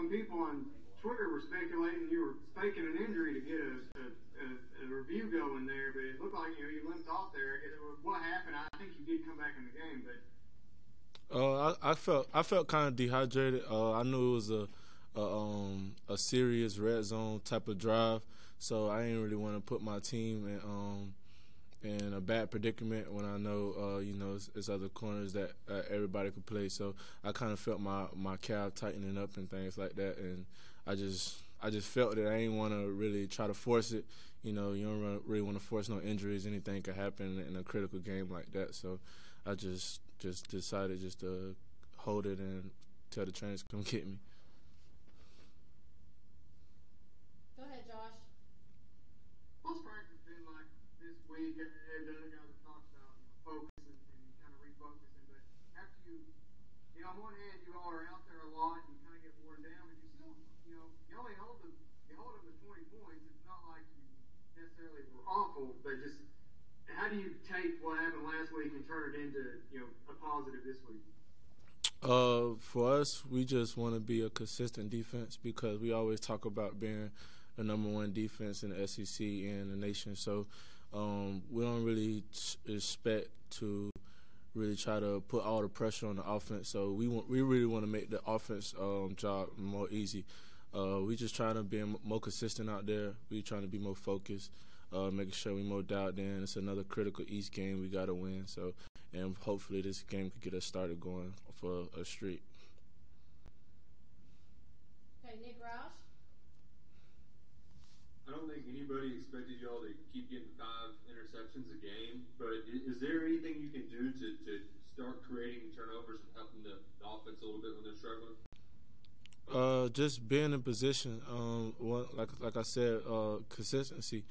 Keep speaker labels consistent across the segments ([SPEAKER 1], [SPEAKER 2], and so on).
[SPEAKER 1] some people on Twitter were speculating you were faking an injury to get a, a, a, a review going there, but it looked like you know you limped off there. What happened? I think you did come back in the game, but.
[SPEAKER 2] Uh, I, I felt I felt kind of dehydrated. Uh, I knew it was a, a um a serious red zone type of drive, so I didn't really want to put my team in um in a bad predicament when I know uh, you know it's, it's, other corners that uh, everybody could play. So I kind of felt my my calf tightening up and things like that, and I just I just felt that I didn't want to really try to force it. You know, you don't really want to force no injuries. Anything could happen in a critical game like that. So I just just decided just to hold it and tell the trainers to come get me.
[SPEAKER 3] Go ahead, Josh.
[SPEAKER 1] What's week? And the other guys have talked about you know, focus and, and kind of refocusing. But after you, you know, on one hand, you all are out there a lot and you kind of get worn down, but you still, you know, you only hold them, you hold them to 20 points. It's not like you necessarily were awful, but just how do you take what happened last week and turn it into, you know, a positive this week?
[SPEAKER 2] Uh, for us, we just want to be a consistent defense because we always talk about being a number one defense in the SEC and the nation. So um, we don't really expect to really try to put all the pressure on the offense. So we want, we really want to make the offense um, job more easy. Uh, we just trying to be more consistent out there. We trying to be more focused uh, making sure we more dialed in. It's another critical East game we got to win. So, and hopefully this game could get us started going for a streak.
[SPEAKER 3] Okay, Nick Roush.
[SPEAKER 4] I don't think anybody expected y'all to keep getting five interceptions a game, but is, there anything you can do to, to start creating turnovers and helping the, the offense a little bit when they're struggling?
[SPEAKER 2] Uh, just being in position. Um, like like I said, uh, consistency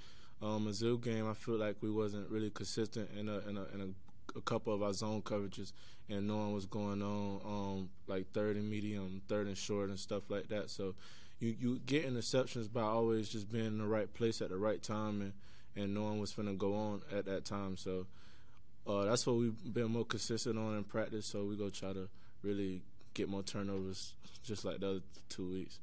[SPEAKER 2] um, Mizzou game, I feel like we wasn't really consistent in a in a, in a, a couple of our zone coverages and knowing what's going on, um, like third and medium, third and short, and stuff like that. So you you get interceptions by always just being in the right place at the right time and and knowing what's going to go on at that time. So uh, that's what we've been more consistent on in practice. So we go try to really get more turnovers, just like the other two weeks.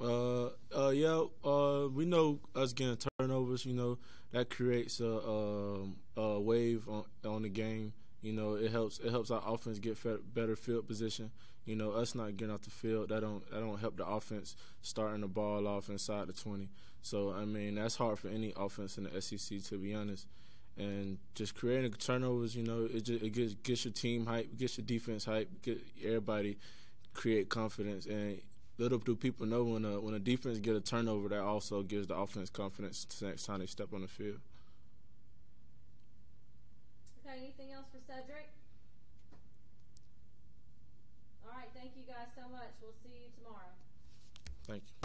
[SPEAKER 2] Uh, uh, yeah, uh, we know us getting turnovers. You know that creates a, um, a wave on, on the game. You know it helps it helps our offense get better field position. You know us not getting off the field that don't that don't help the offense starting the ball off inside the twenty. So I mean that's hard for any offense in the SEC to be honest. And just creating turnovers, you know, it just it gets, gets your team hype, gets your defense hype, get everybody create confidence, and little do people know when a when a defense get a turnover, that also gives the offense confidence the next time they step on the field.
[SPEAKER 3] Okay, anything else for Cedrick? All right, thank you guys so much. We'll see you tomorrow.
[SPEAKER 2] Thank you.